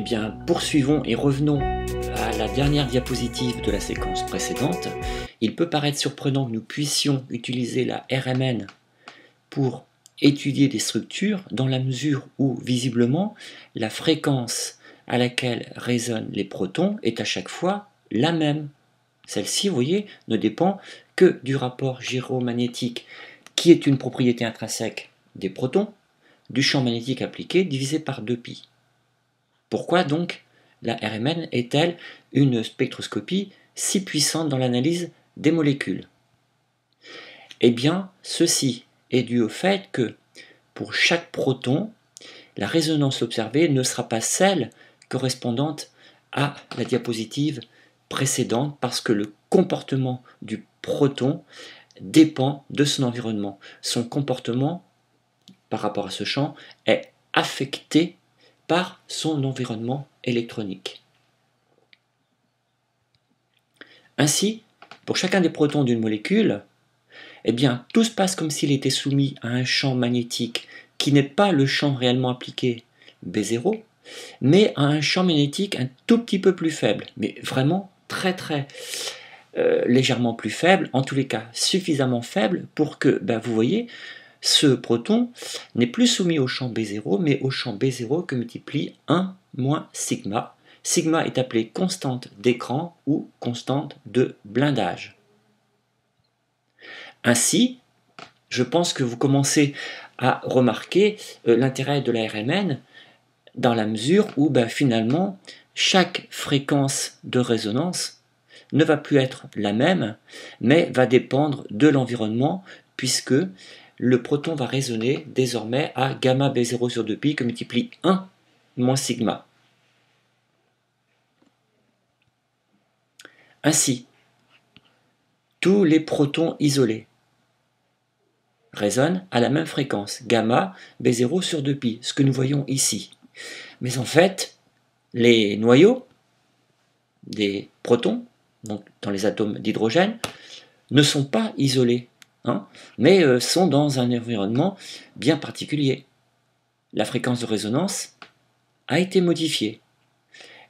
Eh bien, poursuivons et revenons à la dernière diapositive de la séquence précédente. Il peut paraître surprenant que nous puissions utiliser la RMN pour étudier des structures dans la mesure où, visiblement, la fréquence à laquelle résonnent les protons est à chaque fois la même. Celle-ci, vous voyez, ne dépend que du rapport gyromagnétique, qui est une propriété intrinsèque des protons, du champ magnétique appliqué divisé par 2π. Pourquoi donc la RMN est-elle une spectroscopie si puissante dans l'analyse des molécules? Eh bien, ceci est dû au fait que pour chaque proton, la résonance observée ne sera pas celle correspondante à la diapositive précédente parce que le comportement du proton dépend de son environnement. Son comportement par rapport à ce champ est affecté par son environnement électronique. Ainsi, pour chacun des protons d'une molécule, eh bien, tout se passe comme s'il était soumis à un champ magnétique qui n'est pas le champ réellement appliqué B0, mais à un champ magnétique un tout petit peu plus faible, mais vraiment très très euh, légèrement plus faible, en tous les cas suffisamment faible pour que, ben, vous voyez, ce proton n'est plus soumis au champ B0, mais au champ B0 que multiplie 1 moins sigma. Sigma est appelé constante d'écran ou constante de blindage. Ainsi, je pense que vous commencez à remarquer euh, l'intérêt de la RMN dans la mesure où ben, finalement chaque fréquence de résonance ne va plus être la même, mais va dépendre de l'environnement, puisque le proton va résonner désormais à gamma B0 sur 2pi que multiplie 1 moins sigma. Ainsi, tous les protons isolés résonnent à la même fréquence, gamma B0 sur 2pi, ce que nous voyons ici. Mais en fait, les noyaux des protons, donc dans les atomes d'hydrogène, ne sont pas isolés, hein, mais euh, sont dans un environnement bien particulier. La fréquence de résonance a été modifiée.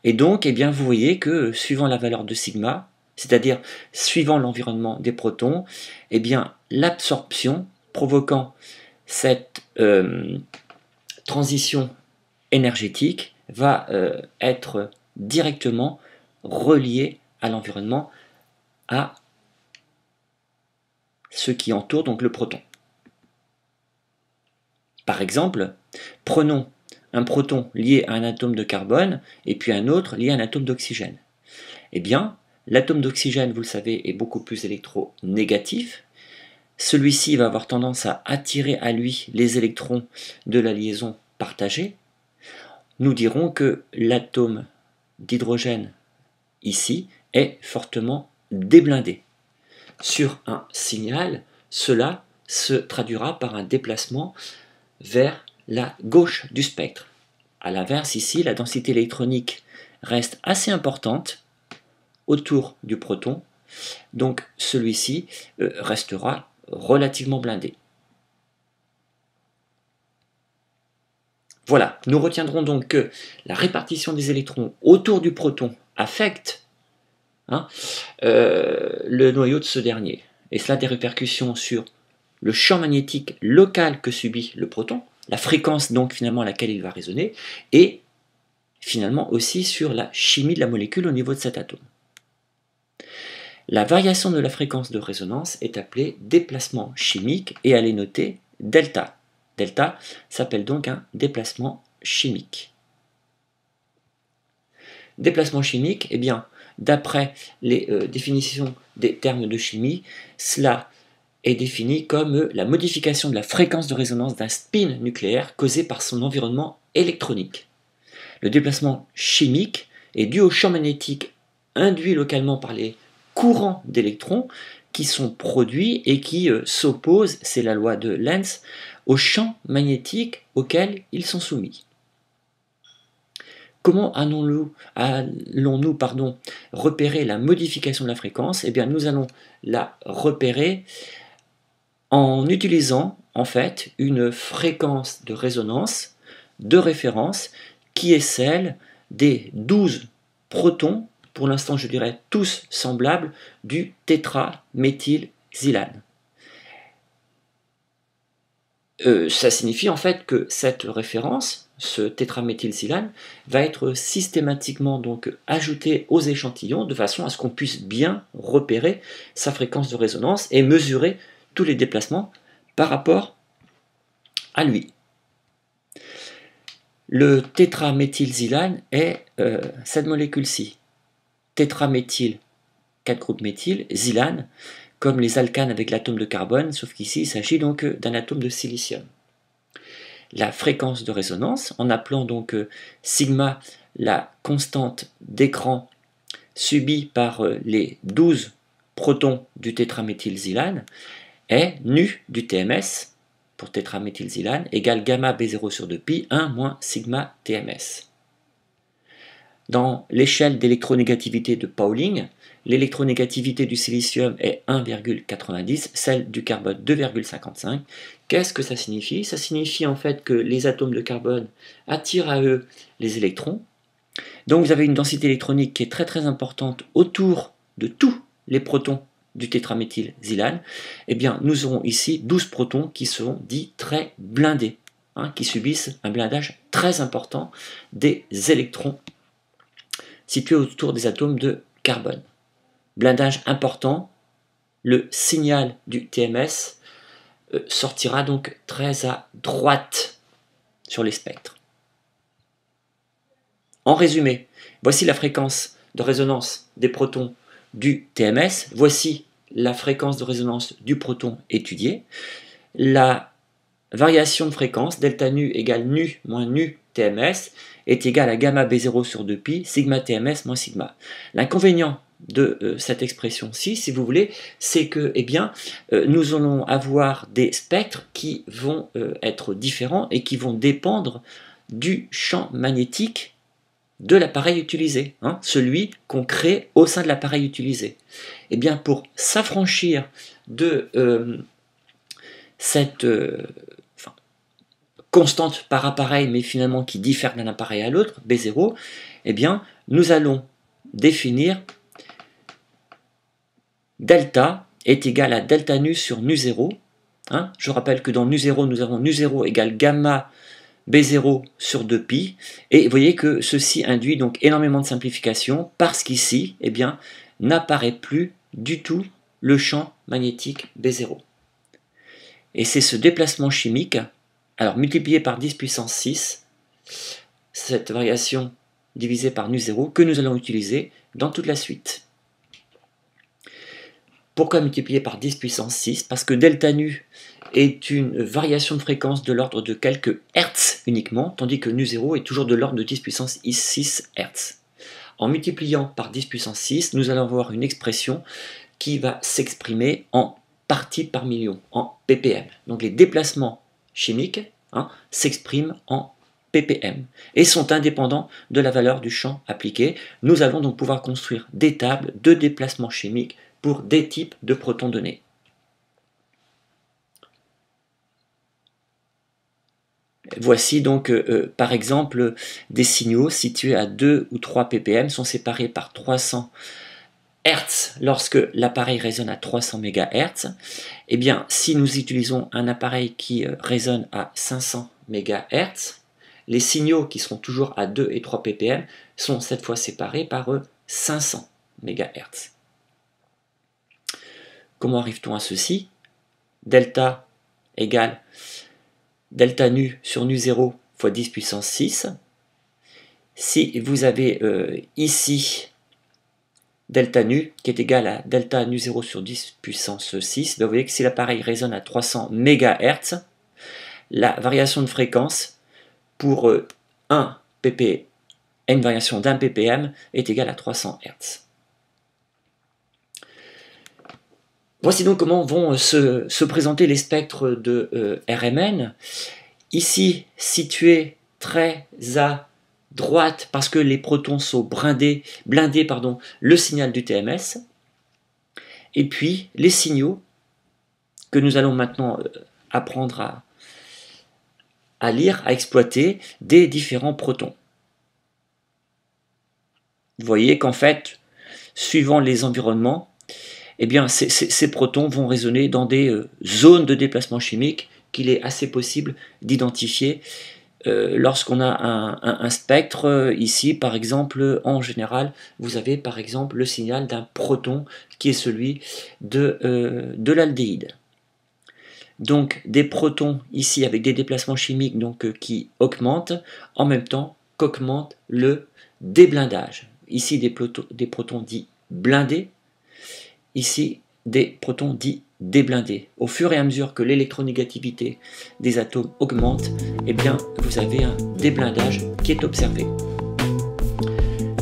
Et donc, eh bien, vous voyez que suivant la valeur de sigma, c'est-à-dire suivant l'environnement des protons, eh bien, l'absorption provoquant cette euh, transition énergétique va euh, être directement reliée à l'environnement, à ce qui entoure donc le proton. Par exemple, prenons un proton lié à un atome de carbone et puis un autre lié à un atome d'oxygène. Eh bien, l'atome d'oxygène, vous le savez, est beaucoup plus électronégatif. Celui-ci va avoir tendance à attirer à lui les électrons de la liaison partagée. Nous dirons que l'atome d'hydrogène ici est fortement déblindé. Sur un signal, cela se traduira par un déplacement vers la gauche du spectre. A l'inverse, ici, la densité électronique reste assez importante autour du proton, donc celui-ci euh, restera relativement blindé. Voilà, nous retiendrons donc que la répartition des électrons autour du proton affecte hein, euh, le noyau de ce dernier. Et cela a des répercussions sur le champ magnétique local que subit le proton, la fréquence donc finalement à laquelle il va résonner, et finalement aussi sur la chimie de la molécule au niveau de cet atome. La variation de la fréquence de résonance est appelée déplacement chimique et elle est notée delta. Delta s'appelle donc un déplacement chimique. Déplacement chimique, eh bien, d'après les euh, définitions des termes de chimie, cela est défini comme la modification de la fréquence de résonance d'un spin nucléaire causé par son environnement électronique. Le déplacement chimique est dû au champ magnétique induit localement par les courants d'électrons qui sont produits et qui euh, s'opposent, c'est la loi de Lenz, au champ magnétique auquel ils sont soumis. Comment allons-nous repérer la modification de la fréquence Eh bien, nous allons la repérer en utilisant en fait une fréquence de résonance de référence qui est celle des 12 protons, pour l'instant je dirais tous semblables, du tétraméthylxylane. Euh, ça signifie en fait que cette référence, ce tétraméthylsilane, va être systématiquement donc ajouté aux échantillons de façon à ce qu'on puisse bien repérer sa fréquence de résonance et mesurer tous les déplacements par rapport à lui. Le tétraméthylsilane est euh, cette molécule-ci. Tétraméthyl, 4 groupes méthyl, xylane, comme les alcanes avec l'atome de carbone, sauf qu'ici il s'agit donc euh, d'un atome de silicium. La fréquence de résonance, en appelant donc euh, sigma la constante d'écran subie par euh, les 12 protons du tétraméthylxylane, est nu du TMS pour tétraméthylxylane égale gamma B0 sur 2pi 1 moins sigma TMS. Dans l'échelle d'électronégativité de Pauling, l'électronégativité du silicium est 1,90, celle du carbone 2,55. Qu'est-ce que ça signifie? Ça signifie en fait que les atomes de carbone attirent à eux les électrons. Donc vous avez une densité électronique qui est très très importante autour de tous les protons du tétraméthylxylane. Eh bien, nous aurons ici 12 protons qui seront dits très blindés, hein, qui subissent un blindage très important des électrons situé autour des atomes de carbone. Blindage important, le signal du TMS euh, sortira donc très à droite sur les spectres. En résumé, voici la fréquence de résonance des protons du TMS, voici la fréquence de résonance du proton étudié, la variation de fréquence, delta nu égale nu moins nu TMS, est égal à gamma B0 sur 2pi, sigma TMS moins sigma. L'inconvénient de euh, cette expression-ci, si vous voulez, c'est que eh bien, euh, nous allons avoir des spectres qui vont euh, être différents et qui vont dépendre du champ magnétique de l'appareil utilisé, hein, celui qu'on crée au sein de l'appareil utilisé. Eh bien, pour s'affranchir de cette constante par appareil, mais finalement qui diffère d'un appareil à l'autre, B0, eh bien, nous allons définir delta est égal à delta nu sur nu0. Hein. Je rappelle que dans nu0, nous avons nu0 égale gamma B0 sur 2pi. Et vous voyez que ceci induit donc énormément de simplification parce qu'ici, eh bien, n'apparaît plus du tout le champ magnétique B0. Et c'est ce déplacement chimique alors, multiplié par 10 puissance 6, cette variation divisée par nu0 que nous allons utiliser dans toute la suite. Pourquoi multiplier par 10 puissance 6 Parce que delta nu est une variation de fréquence de l'ordre de quelques hertz uniquement, tandis que nu0 est toujours de l'ordre de 10 puissance 6 hertz. En multipliant par 10 puissance 6, nous allons avoir une expression qui va s'exprimer en partie par million, en ppm. Donc les déplacements chimiques hein, s'expriment en ppm et sont indépendants de la valeur du champ appliqué. Nous allons donc pouvoir construire des tables de déplacement chimique pour des types de protons donnés. Voici donc euh, euh, par exemple des signaux situés à 2 ou 3 ppm sont séparés par 300 Lorsque l'appareil résonne à 300 MHz, eh bien, si nous utilisons un appareil qui euh, résonne à 500 MHz, les signaux qui seront toujours à 2 et 3 ppm sont cette fois séparés par 500 MHz. Comment arrive-t-on à ceci? Delta égale delta nu sur nu 0 fois 10 puissance 6. Si vous avez euh, ici delta nu, qui est égal à delta nu 0 sur 10 puissance 6. vous voyez que si l'appareil résonne à 300 MHz, la variation de fréquence pour 1 euh, pp, une variation d'un ppm, est égale à 300 Hz. Voici donc comment vont se, se présenter les spectres de euh, RMN. Ici, situés très à droite parce que les protons sont blindés, pardon, le signal du TMS. Et puis les signaux que nous allons maintenant euh, apprendre à, à lire, à exploiter des différents protons. vous voyez qu'en fait, suivant les environnements, eh bien, ces, protons vont résonner dans des euh, zones de déplacement chimique qu'il est assez possible d'identifier euh, lorsqu'on a un, spectre. Euh, ici, par exemple, en général, vous avez par exemple le signal d'un proton qui est celui de, de l'aldéhyde. Donc des protons ici avec des déplacements chimiques donc, qui augmentent en même temps qu'augmente le déblindage. Ici des, des protons dits blindés ici des protons dits déblindés. Au fur et à mesure que l'électronégativité des atomes augmente, eh bien, vous avez un déblindage qui est observé.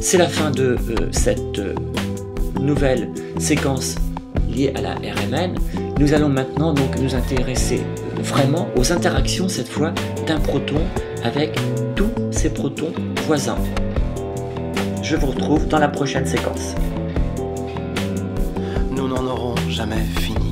C'est la fin de euh, cette euh, nouvelle séquence liée à la RMN. Nous allons maintenant donc nous intéresser vraiment aux interactions cette fois d'un proton avec tous ses protons voisins. Je vous retrouve dans la prochaine séquence jamais fini.